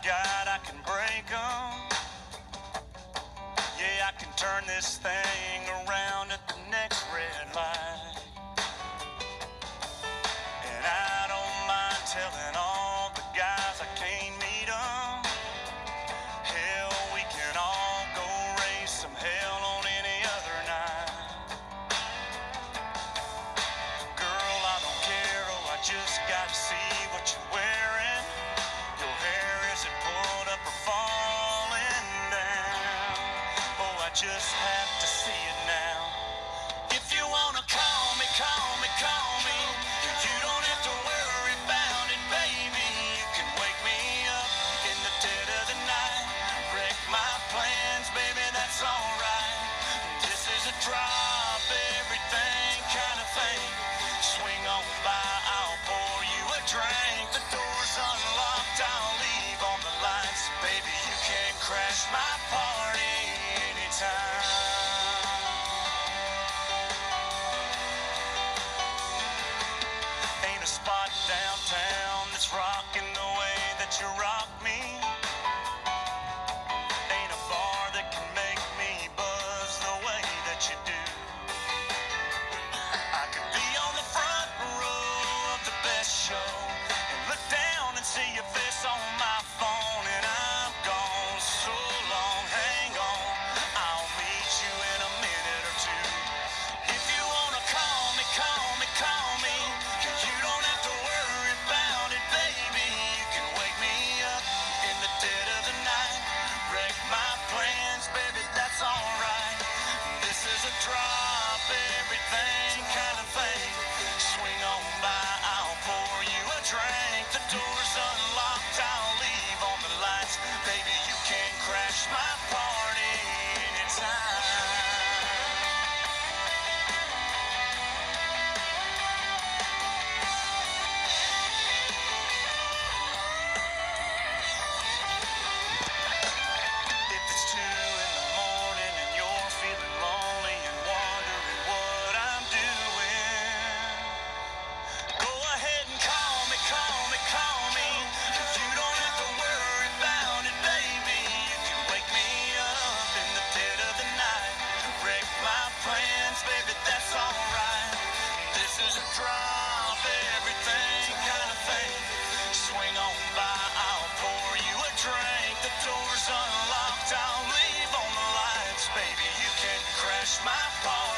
I got, I can break them. Yeah, I can turn this thing around at the next red light. And I don't mind telling all the guys I can't meet them. Hell, we can all go raise some hell on any other night. Girl, I don't care, oh, I just gotta see just have to see it now. If you wanna call me, call me, call me. You don't have to worry about it, baby. You can wake me up in the dead of the night. Wreck my plans, baby, that's alright. This is a drop everything kind of thing. Swing on by, I'll pour you a drink. The door's unlocked, I'll leave on the lights. Baby, you can crash my party way that you rock my party